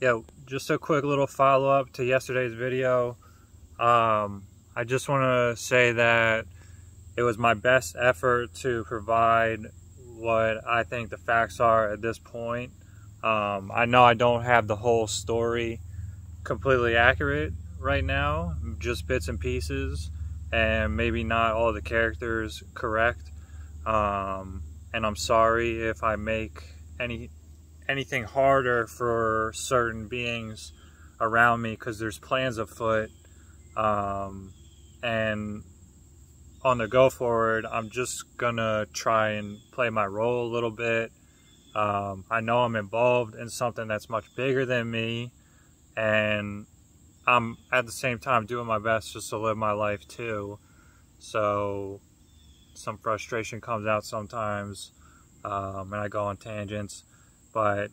yeah, just a quick little follow up to yesterday's video. Um, I just want to say that it was my best effort to provide what I think the facts are at this point. Um, I know I don't have the whole story completely accurate right now, just bits and pieces, and maybe not all the characters correct. Um, and I'm sorry if I make any anything harder for certain beings around me because there's plans afoot. Um, and on the go forward, I'm just gonna try and play my role a little bit. Um, I know I'm involved in something that's much bigger than me, and I'm at the same time doing my best just to live my life too. So some frustration comes out sometimes, um, and I go on tangents but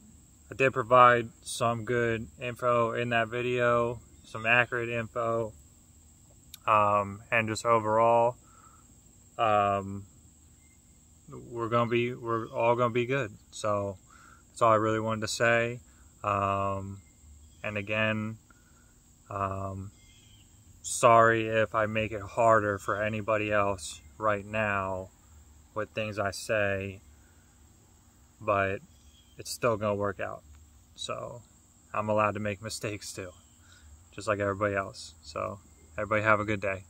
I did provide some good info in that video, some accurate info, um, and just overall, um, we're gonna be, we're all gonna be good. So that's all I really wanted to say. Um, and again, um, sorry if I make it harder for anybody else right now with things I say, but it's still going to work out. So I'm allowed to make mistakes too, just like everybody else. So everybody have a good day.